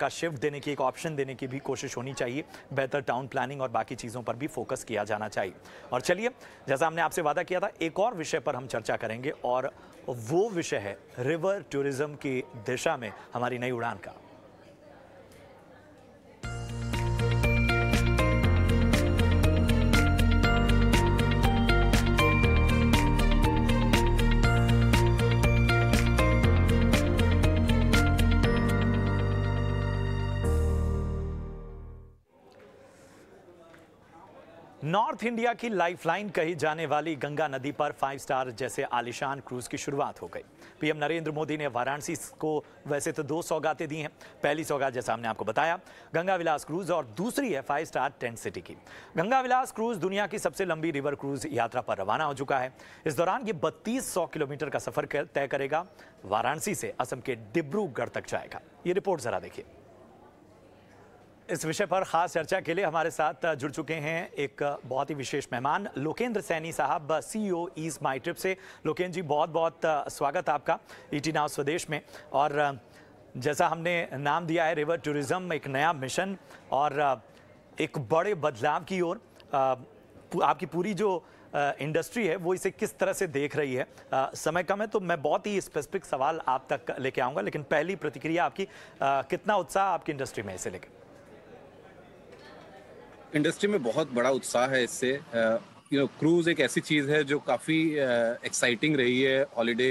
का शिफ्ट देने की, एक ऑप्शन देने की भी कोशिश होनी चाहिए। बेहतर टाउन प्लानिंग और बाकी चीज़ों पर भी फोकस किया जाना चाहिए। और चलिए, जैसा हमने आपसे वादा किया था, एक और विषय पर हम चर्चा करेंगे और वो विषय है रिवर टूरिज़्म की दिशा में हमारी नई उड़ान का। नॉर्थ इंडिया की लाइफलाइन कही जाने वाली गंगा नदी पर फाइव स्टार जैसे आलिशान क्रूज की शुरुआत हो गई। पीएम नरेंद्र मोदी ने वाराणसी को वैसे तो दो सौगातें दी हैं। पहली सौगात जैसा हमने आपको बताया, गंगा विलास क्रूज और दूसरी है फाइव स्टार टेंट सिटी की। गंगा विलास क्रूज दुनिया की सबसे लंबी रिवर क्रूज यात्रा पर रवाना हो चुका है। इस दौरान ये बत्तीस किलोमीटर का सफ़र तय करेगा। वाराणसी से असम के डिब्रूगढ़ तक जाएगा। ये रिपोर्ट जरा देखिए। इस विषय पर खास चर्चा के लिए हमारे साथ जुड़ चुके हैं एक बहुत ही विशेष मेहमान, लोकेंद्र सैनी साहब सीईओ ईज माई ट्रिप से। लोकेंद्र जी बहुत बहुत स्वागत आपका ईटी नाव स्वदेश में। और जैसा हमने नाम दिया है रिवर टूरिज़्म एक नया मिशन और एक बड़े बदलाव की ओर आपकी पूरी जो इंडस्ट्री है, वो इसे किस तरह से देख रही है? समय कम है तो मैं बहुत ही स्पेसिफिक सवाल आप तक लेके आऊँगा, लेकिन पहली प्रतिक्रिया आपकी कितना उत्साह आपकी इंडस्ट्री में इसे लेकर इंडस्ट्री में बहुत बड़ा उत्साह है इससे। यू नो क्रूज एक ऐसी चीज़ है जो काफ़ी एक्साइटिंग रही है हॉलीडे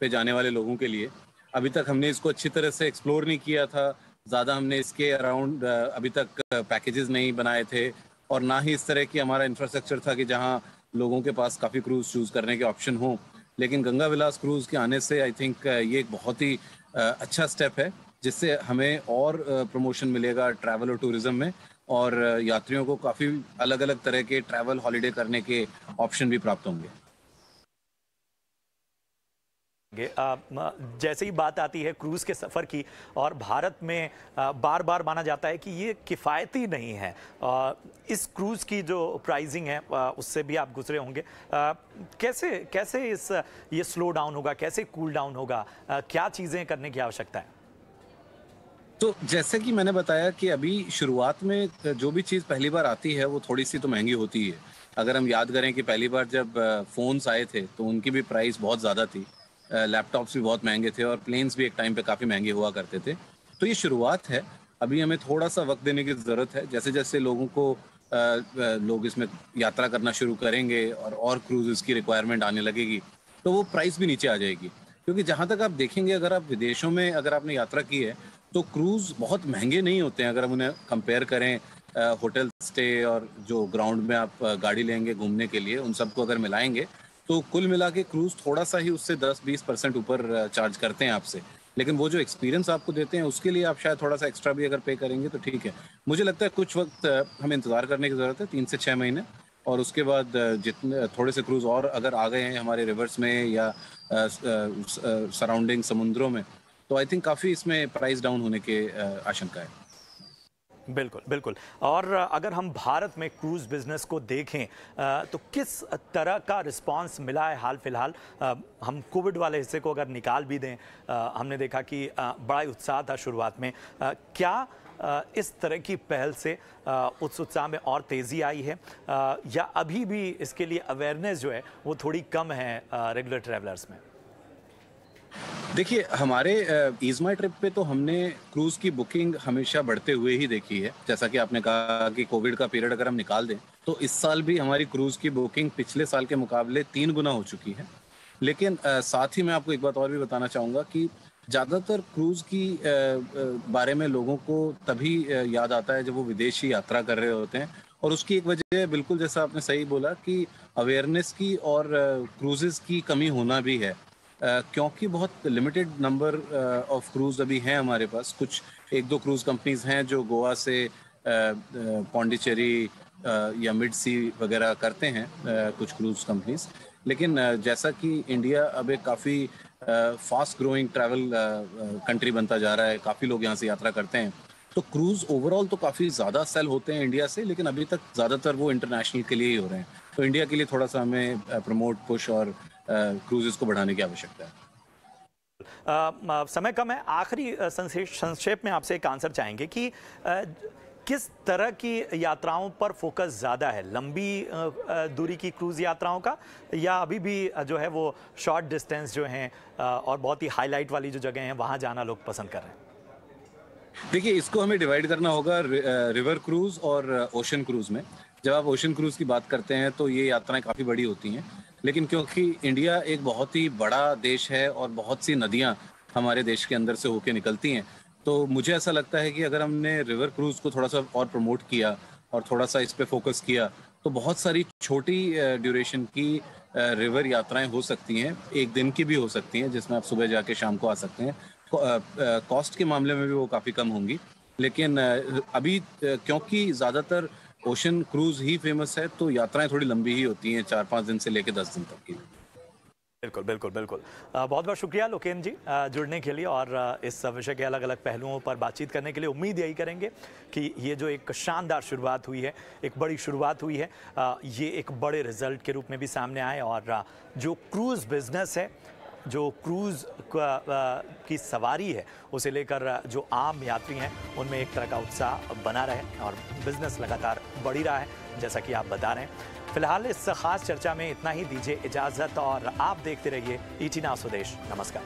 पे जाने वाले लोगों के लिए। अभी तक हमने इसको अच्छी तरह से एक्सप्लोर नहीं किया था। ज़्यादा हमने इसके अराउंड अभी तक पैकेजेस नहीं बनाए थे। और ना ही इस तरह की हमारा इंफ्रास्ट्रक्चर था कि जहाँ लोगों के पास काफ़ी क्रूज चूज़ करने के ऑप्शन हों। लेकिन गंगा विलास क्रूज के आने से आई थिंक ये एक बहुत ही अच्छा स्टेप है, जिससे हमें और प्रमोशन मिलेगा ट्रैवल और टूरिज़्म में। और यात्रियों को काफ़ी अलग अलग तरह के ट्रैवल हॉलीडे करने के ऑप्शन भी प्राप्त होंगे। जैसे ही बात आती है क्रूज के सफ़र की, और भारत में बार बार माना जाता है कि ये किफ़ायती नहीं है। इस क्रूज की जो प्राइसिंग है उससे भी आप गुजरे होंगे। कैसे कैसे इस, ये स्लो डाउन होगा, कैसे कूल डाउन होगा? क्या चीज़ें करने की आवश्यकता है? तो जैसे कि मैंने बताया कि अभी शुरुआत में जो भी चीज़ पहली बार आती है, वो थोड़ी सी तो महँगी होती है अगर हम याद करें कि पहली बार जब फ़ोन्स आए थे तो उनकी भी प्राइस बहुत ज़्यादा थी। लैपटॉप्स भी बहुत महँगे थे और प्लेन्स भी एक टाइम पे काफ़ी महँगे हुआ करते थे। तो ये शुरुआत है। अभी हमें थोड़ा सा वक्त देने की ज़रूरत है। जैसे जैसे लोगों को लोग इसमें यात्रा करना शुरू करेंगे और और क्रूजेस की रिक्वायरमेंट आने लगेगी तो वो प्राइस भी नीचे आ जाएगी। क्योंकि जहाँ तक आप देखेंगे, अगर आप विदेशों में अगर आपने यात्रा की है तो क्रूज बहुत महँगे नहीं होते हैं। अगर हम उन्हें कंपेयर करें होटल स्टे और जो ग्राउंड में आप गाड़ी लेंगे घूमने के लिए, उन सबको अगर मिलाएँगे तो कुल मिला के क्रूज थोड़ा सा ही उससे 10-20 परसेंट ऊपर चार्ज करते हैं आपसे। लेकिन वो जो एक्सपीरियंस आपको देते हैं, उसके लिए आप शायद थोड़ा सा एक्स्ट्रा भी अगर पे करेंगे तो ठीक है। मुझे लगता है कुछ वक्त हमें इंतज़ार करने की ज़रूरत है, तीन से छः महीने। और उसके बाद जितने, थोड़े से क्रूज और अगर आ गए हैं हमारे रिवर्स में या सराउंडिंग समुद्रों में तो आई थिंक काफ़ी इसमें प्राइस डाउन होने के आशंका है। बिल्कुल बिल्कुल। और अगर हम भारत में क्रूज बिज़नेस को देखें तो किस तरह का रिस्पांस मिला है हाल फ़िलहाल? हम कोविड वाले हिस्से को अगर निकाल भी दें हमने देखा कि बड़ा उत्साह था शुरुआत में। क्या इस तरह की पहल से उस उत्साह में और तेज़ी आई है। या अभी भी इसके लिए अवेयरनेस जो है, वो थोड़ी कम है रेगुलर ट्रैवलर्स में? देखिए, हमारे ईजमा ट्रिप पे तो हमने क्रूज की बुकिंग हमेशा बढ़ते हुए ही देखी है। जैसा कि आपने कहा कि कोविड का पीरियड अगर हम निकाल दें तो इस साल भी हमारी क्रूज की बुकिंग पिछले साल के मुकाबले तीन गुना हो चुकी है। लेकिन साथ ही मैं आपको एक बात और भी बताना चाहूँगा कि ज़्यादातर क्रूज की बारे में लोगों को तभी याद आता है जब वो विदेशी यात्रा कर रहे होते हैं। और उसकी एक वजह बिल्कुल जैसा आपने सही बोला कि अवेयरनेस की और क्रूजेस की कमी होना भी है। क्योंकि बहुत लिमिटेड नंबर ऑफ़ क्रूज अभी हैं हमारे पास। कुछ, एक दो क्रूज कंपनीज़ हैं जो गोवा से पौंडीचेरी या मिड सी वगैरह करते हैं कुछ क्रूज कंपनीज़ लेकिन जैसा कि इंडिया अब एक काफ़ी फास्ट ग्रोइंग ट्रैवल कंट्री बनता जा रहा है। काफ़ी लोग यहाँ से यात्रा करते हैं। तो क्रूज ओवरऑल तो काफ़ी ज़्यादा सेल होते हैं इंडिया से लेकिन अभी तक ज़्यादातर वो इंटरनेशनल के लिए ही हो रहे हैं। तो इंडिया के लिए थोड़ा सा हमें प्रमोट पुश और क्रूजेस को बढ़ाने की आवश्यकता है। म- समय कम है। आखिरी संक्षेप में आपसे एक आंसर चाहेंगे कि अ, किस तरह की यात्राओं पर फोकस ज़्यादा है? लंबी दूरी की क्रूज़ यात्राओं का या अभी भी जो है वो शॉर्ट डिस्टेंस जो हैं और बहुत ही हाईलाइट वाली जो जगह हैं, वहाँ जाना लोग पसंद कर रहे हैं? देखिए, इसको हमें डिवाइड करना होगा रिवर क्रूज और ओशन क्रूज में। जब आप ओशन क्रूज की बात करते हैं तो ये यात्राएँ काफ़ी बड़ी होती हैं। लेकिन क्योंकि इंडिया एक बहुत ही बड़ा देश है और बहुत सी नदियाँ हमारे देश के अंदर से होके निकलती हैं तो मुझे ऐसा लगता है कि अगर हमने रिवर क्रूज को थोड़ा सा और प्रमोट किया और थोड़ा सा इस पर फोकस किया तो बहुत सारी छोटी ड्यूरेशन की रिवर यात्राएँ हो सकती हैं। एक दिन की भी हो सकती हैं, जिसमें आप सुबह जाके शाम को आ सकते हैं। कॉस्ट के मामले में भी वो काफ़ी कम होंगी। लेकिन अभी क्योंकि ज़्यादातर ओशन क्रूज ही फ़ेमस है तो यात्राएँ थोड़ी लंबी ही होती हैं चार पाँच दिन से लेकर दस दिन तक की। बिल्कुल बिल्कुल बिल्कुल। बहुत बहुत शुक्रिया लोकेन जी जुड़ने के लिए और इस विषय के अलग अलग पहलुओं पर बातचीत करने के लिए। उम्मीद यही करेंगे कि ये जो एक शानदार शुरुआत हुई है, एक बड़ी शुरुआत हुई है ये एक बड़े रिज़ल्ट के रूप में भी सामने आए और जो क्रूज़ बिज़नेस है, जो क्रूज़ की सवारी है, उसे लेकर जो आम यात्री हैं, उनमें एक तरह का उत्साह बना रहे और बिज़नेस लगातार बढ़ी रहा है, जैसा कि आप बता रहे हैं। फ़िलहाल इस खास चर्चा में इतना ही। दीजिए इजाज़त और आप देखते रहिए ईटी नाव स्वदेश। नमस्कार।